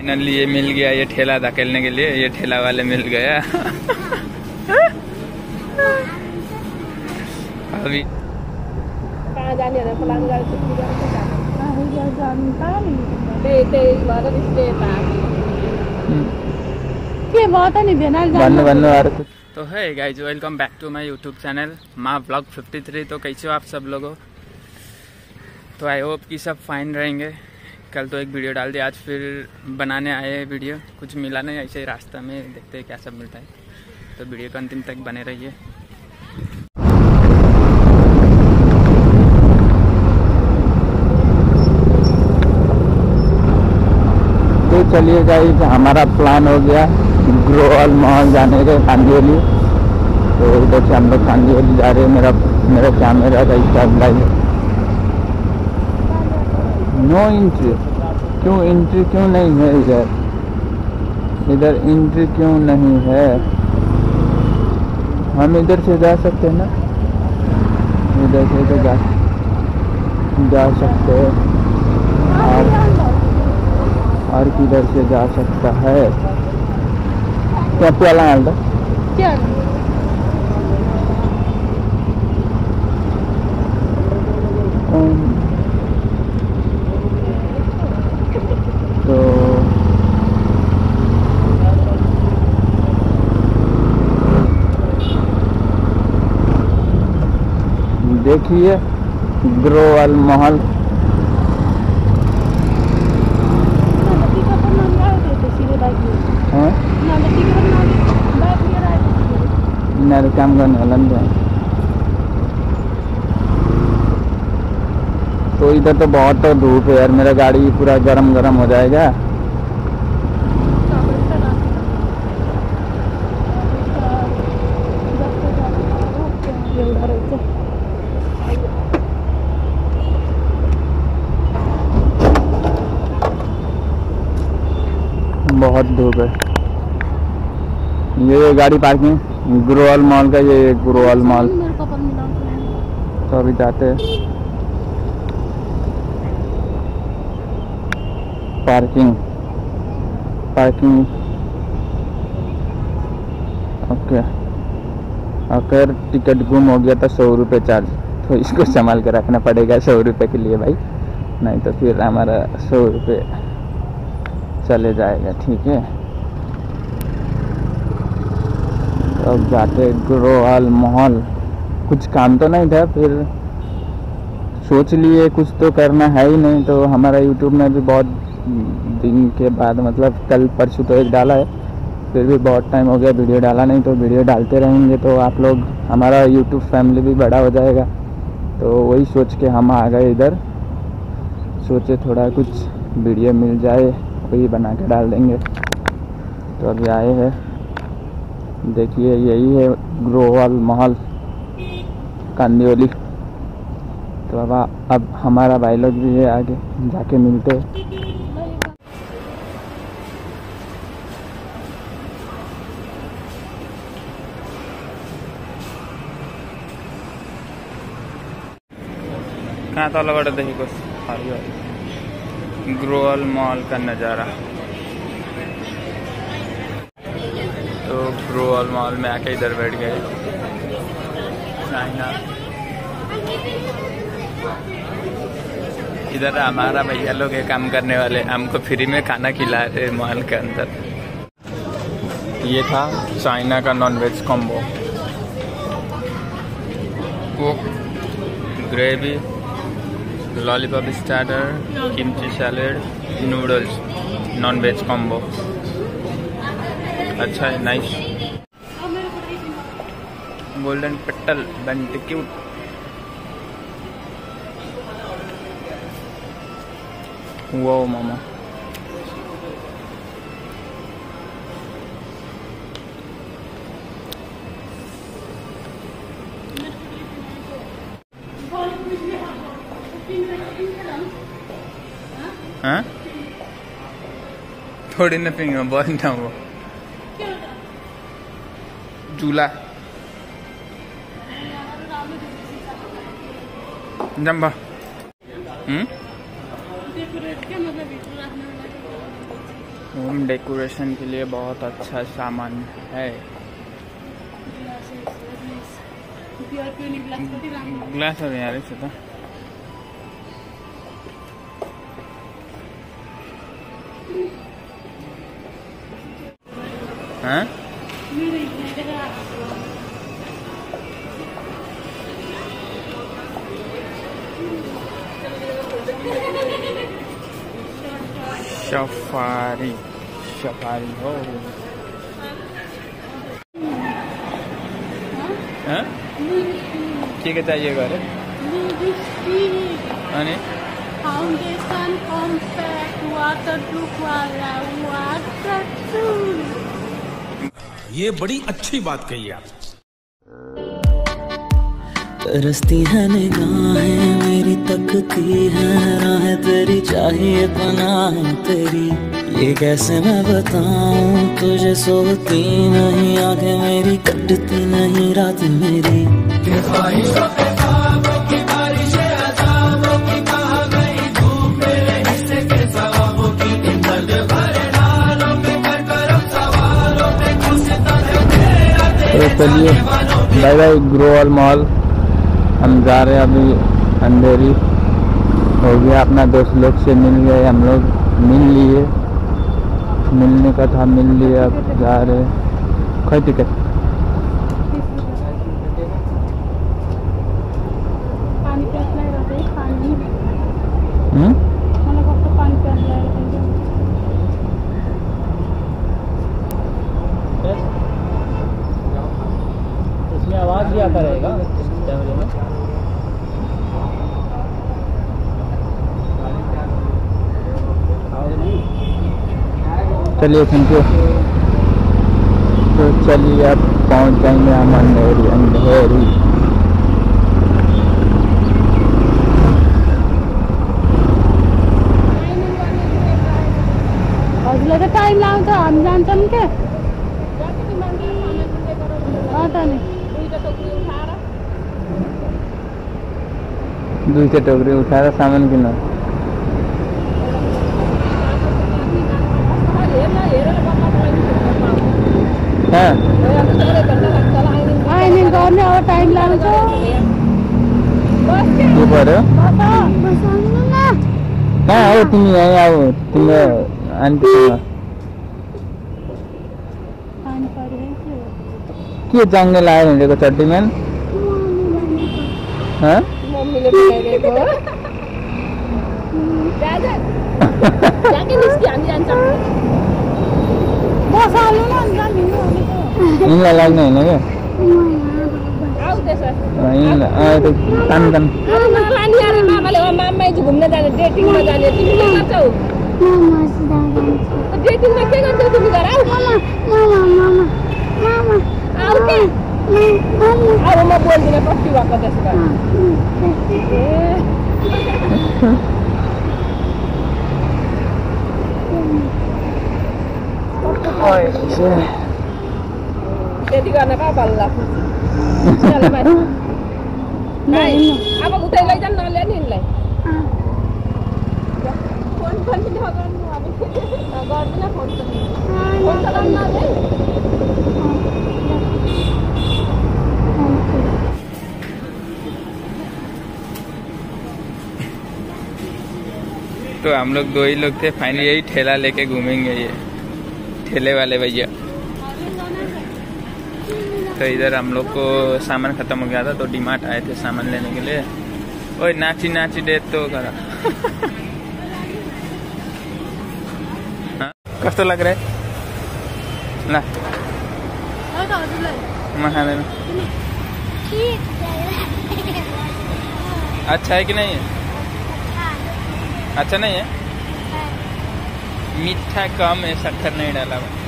Finally ये मिल गया ये ठेला धकेलने के लिए ये ठेला वाले मिल गया। अभी तो है guys welcome back to my YouTube channel माँ ब्लॉग 53 तो कैसे हो आप सब लोगों? तो आई होप कि सब फाइन रहेंगे। कल तो एक वीडियो डाल दिया, आज फिर बनाने आए वीडियो। कुछ मिला नहीं, ऐसे ही रास्ता में देखते हैं क्या सब मिलता है। तो वीडियो को अंतिम तक बने रहिए। तो चलिए गाइज़ हमारा प्लान हो गया ग्रोअल मॉल जाने के कांदिवली तो इधर से हम लोग कांदिवली जा रहे हैं, मेरा मेरा कैमरा का स्टेबलाइजर नो एंट्री क्यों एंट्री क्यों नहीं है इधर? इधर एंट्री क्यों नहीं है? हम इधर से जा सकते हैं ना? इधर से तो जा जा सकते हैं। और और किधर से जा सकता है? क्या प्याला क्या तो देखिए ग्रोअल महल नदी का तो नाम क्या होते थे सीधे बाइक है? ना नदी का नाम बाइक में रहा है? इन्हें काम करने वाला तो इधर तो बहुत तो धूप है यार, मेरा गाड़ी पूरा गरम गरम हो जाएगा। धूप है ये गाड़ी पार्किंग ग्रोअल मॉल का ये पापा मिला। तो अभी जाते हैं। Parking parking. ओके। अगर टिकट गुम हो गया तो सौ रुपये चार्ज। तो इसको संभाल के रखना पड़ेगा सौ रुपये के लिए भाई। नहीं तो फिर हमारा सौ रुपये चले जाएगा, ठीक है? अब जाते ग्रोअल मॉल कुछ काम तो नहीं था, फिर सोच लिए, कुछ तो करना है ही नहीं तो हमारा यूट्यूब में भी बहुत दिन के बाद मतलब कल परसों तो एक डाला है, फिर भी बहुत टाइम हो गया, वीडियो डाला नहीं तो वीडियो डालते रहेंगे तो आप लोग, हमारा यूट्यूब फैमिली भी बड़ा हो जाएगा। तो वही सोच के हम आ गए इधर। सोचे थोड़ा कुछ वीडियो मिल जाए। वही बना के डाल देंगे। तो अभी आए हैं। देखिए, यही है ग्रोवाल महल, कांदिवली। तो अब अब हमारा भाई लोग भी है आगे, जाके मिलते हैं। कहाँ तल बड़ा देखी कुछ ग्रोअल मॉल का नज़ारा। तो ग्रोअल मॉल में आके इधर बैठ गए। इधर हमारा भैया लोग है काम करने वाले, हमको फ्री में खाना खिला रहे मॉल के अंदर। ये था चाइना का non veg combo gravy lollipop starter kimchi salad noodles non veg combo अच्छा है नाइस गोल्डन पट्टल बंट क्यूट वो मामा थोड़ी न पिंगा बहुत ना वो झूला जम्बा होम डेकोरेशन के लिए बहुत अच्छा सामान है। ग्लास और यार इसे तो। हाँ सफारी सफारी हो हाँ ठीक है चाहिए घर અને फाउंडेशन कॉम्पैक्ट वाटरप्रूफ वाला वाटरप्रूफ ये बड़ी अच्छी बात कही आप। रस्ती है निगाहें मेरी तकती है राह तेरी चाहिए पनाह तेरी। ये कैसे मैं बताऊँ तुझे सोती नहीं आगे मेरी कटती नहीं रात मेरी। तो चलिए। बाय बाय ग्रोअल मॉल हम जा रहे हैं अभी अंधेरी। हो गया अपना दोस्त लोग से मिल गए, हम लोग मिल लिए। मिलने का था, मिल लिया अब जा रहे खै टिकट चलिए थैंक यू तो चलिए अब पहुँच जाएँगे हम अंधेरी अंधेरी। त टाइम हामी त दुईटा टोकरी उठाएर सामान किन गर्ने अब टाइम लाग्छ के पऱ्यो कहाँ हो तिमी यहीँ आऊ तिम्रो आन्टीसँग के जङ्गल आयो चड्डीमा हँ मम्मीले यिनलाई लाग्ने होइन क्या तान तान घुम्न जाने डेटिङमा जाने तिमीले गर्छौ के म त्यति गर्न कहाँ बल्ल अब उतै लैजाउँ नल्या नि यिनलाई फ़ोन पनि नगर्नु अब गर्दिनँ फ़ोन पनि फ़ोन चलाउनु नले तो हम लोग दो ही लोग थे फाइनली यही ठेला लेके घूमेंगे ये। ठेले वाले भैया। तो इधर हम लोग को सामान खत्म हो गया था तो डीमार्ट आए थे सामान लेने के लिए। ओए, नाची नाची डे तो करा। हाँ? कस्तो लग रहा है? में अच्छा है कि नहीं है? अच्छा नहीं है? मीठा कम है शक्कर नहीं डाला। हुआ